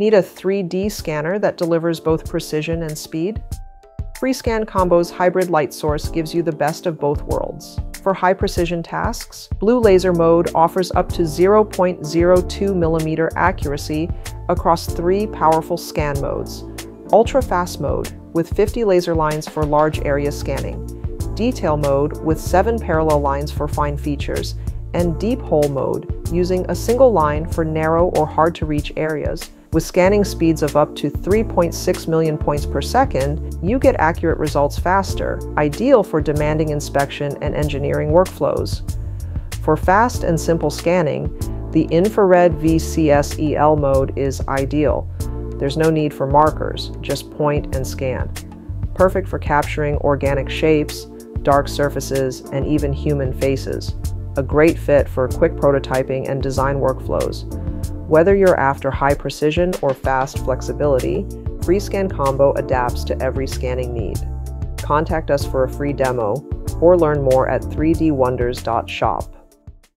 Need a 3D scanner that delivers both precision and speed? FreeScan Combo's hybrid light source gives you the best of both worlds. For high precision tasks, Blue Laser Mode offers up to 0.02 millimeter accuracy across three powerful scan modes. Ultra Fast Mode, with 50 laser lines for large area scanning. Detail Mode, with 7 parallel lines for fine features. And Deep Hole Mode, using a single line for narrow or hard to reach areas. With scanning speeds of up to 3.6 million points per second, you get accurate results faster, ideal for demanding inspection and engineering workflows. For fast and simple scanning, the infrared VCSEL mode is ideal. There's no need for markers, just point and scan. Perfect for capturing organic shapes, dark surfaces, and even human faces. A great fit for quick prototyping and design workflows. Whether you're after high precision or fast flexibility, FreeScan Combo adapts to every scanning need. Contact us for a free demo or learn more at 3dwonders.shop.